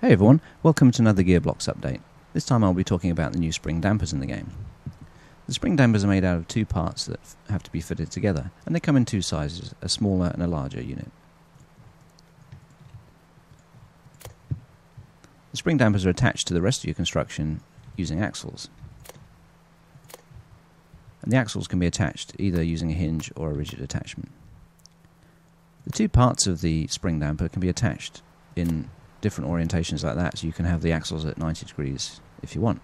Hey everyone, welcome to another Gearblocks update. This time I'll be talking about the new spring dampers in the game. The spring dampers are made out of two parts that have to be fitted together, and they come in two sizes, a smaller and a larger unit. The spring dampers are attached to the rest of your construction using axles. And the axles can be attached either using a hinge or a rigid attachment. The two parts of the spring damper can be attached in different orientations like that, so you can have the axles at 90 degrees if you want.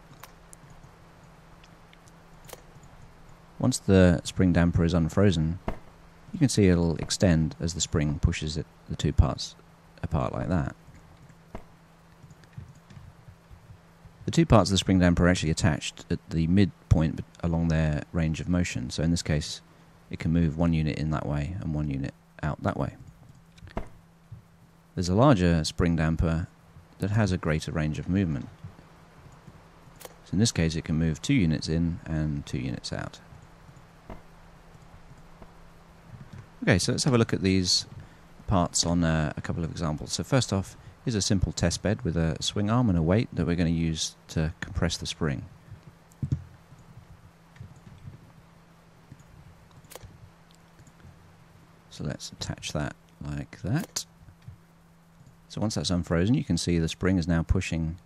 Once the spring damper is unfrozen, you can see it'll extend as the spring pushes it, the two parts apart like that. The two parts of the spring damper are actually attached at the midpoint along their range of motion, so in this case it can move one unit in that way and one unit out that way. There's a larger spring damper that has a greater range of movement. So in this case it can move two units in and two units out. Okay, so let's have a look at these parts on uh, a couple of examples. So first off is a simple test bed with a swing arm and a weight that we're going to use to compress the spring. So let's attach that like that. So once that's unfrozen, you can see the spring is now pushing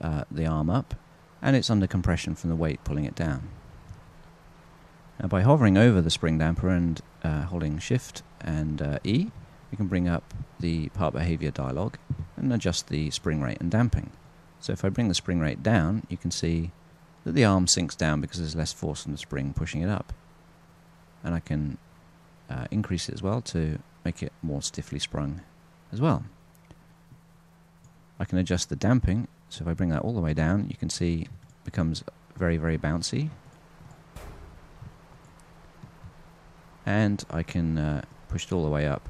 uh, the arm up, and it's under compression from the weight pulling it down. Now by hovering over the spring damper and uh, holding Shift and uh, E, we can bring up the part behavior dialog and adjust the spring rate and damping. So if I bring the spring rate down, you can see that the arm sinks down because there's less force on the spring pushing it up. And I can uh, increase it as well to make it more stiffly sprung as well. I can adjust the damping, so if I bring that all the way down, you can see it becomes very, very bouncy. And I can uh, push it all the way up.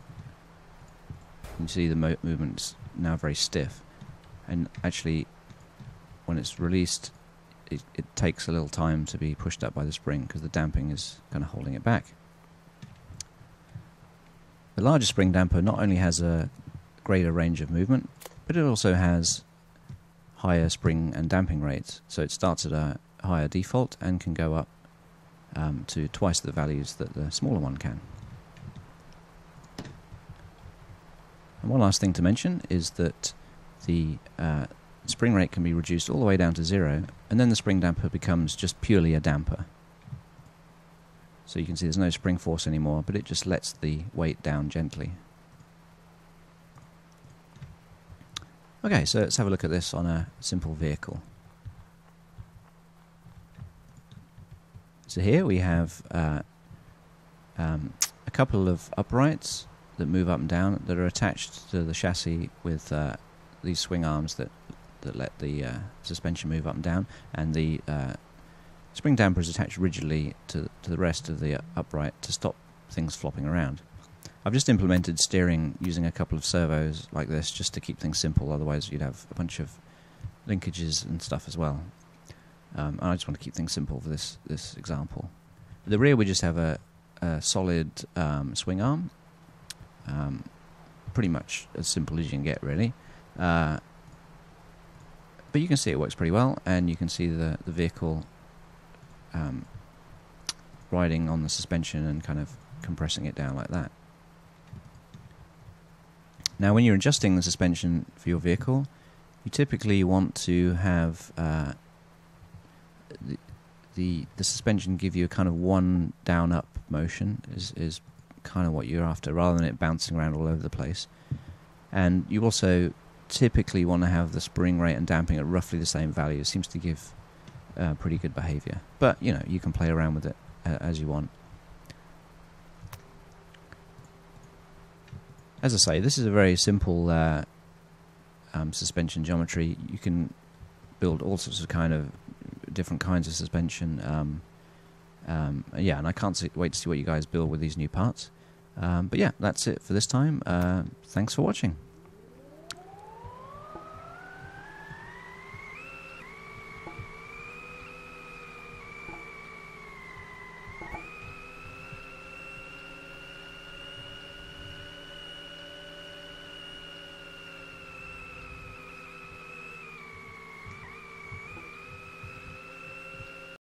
You can see the mo movement's now very stiff. And actually, when it's released, it, it takes a little time to be pushed up by the spring because the damping is kind of holding it back. The larger spring damper not only has a greater range of movement, but it also has higher spring and damping rates. So it starts at a higher default and can go up um, to twice the values that the smaller one can. And one last thing to mention is that the uh, spring rate can be reduced all the way down to zero, and then the spring damper becomes just purely a damper. So you can see there's no spring force anymore, but it just lets the weight down gently. Okay, so let's have a look at this on a simple vehicle. So here we have uh, um, a couple of uprights that move up and down that are attached to the chassis with uh, these swing arms that that let the uh, suspension move up and down, and the uh, spring damper is attached rigidly to to the rest of the upright to stop things flopping around. I've just implemented steering using a couple of servos like this just to keep things simple. Otherwise, you'd have a bunch of linkages and stuff as well. Um, and I just want to keep things simple for this this example. The rear, we just have a, a solid um, swing arm, um, pretty much as simple as you can get, really. Uh, but you can see it works pretty well, and you can see the the vehicle um, riding on the suspension and kind of compressing it down like that. Now, when you're adjusting the suspension for your vehicle, you typically want to have uh, the, the the suspension give you a kind of one down up motion is is kind of what you're after, rather than it bouncing around all over the place. And you also typically want to have the spring rate and damping at roughly the same value. It seems to give uh, pretty good behavior, but you know you can play around with it uh, as you want. As I say, this is a very simple uh, um, suspension geometry. You can build all sorts of kind of different kinds of suspension. Um, um, yeah, and I can't see, wait to see what you guys build with these new parts. Um, but yeah, that's it for this time. Uh, thanks for watching.